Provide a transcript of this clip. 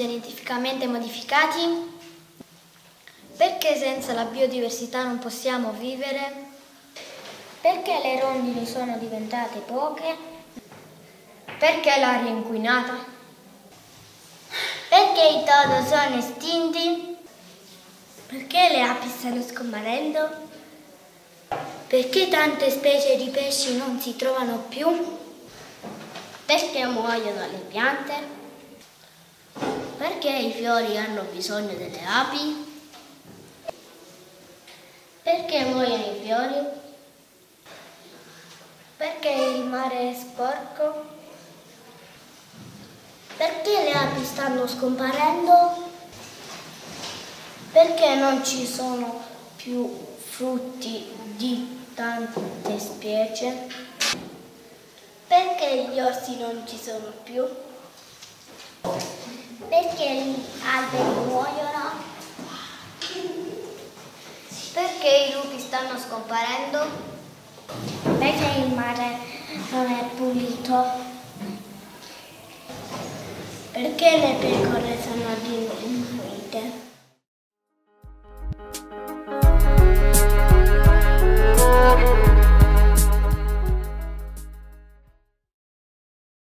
geneticamente modificati? Perché senza la biodiversità non possiamo vivere? Perché le rondini sono diventate poche? Perché l'aria è inquinata? Perché i todo sono estinti? Perché le api stanno scomparendo? Perché tante specie di pesci non si trovano più? Perché muoiono le piante? Perché i fiori hanno bisogno delle api? Perché muoiono i fiori? Perché il mare è sporco? Perché le api stanno scomparendo? Perché non ci sono più frutti di tante specie? Perché gli orsi non ci sono più? Perché gli alberi muoiono? Perché i lupi stanno scomparendo? Perché il mare non è pulito? Perché le pecore sono diminuite?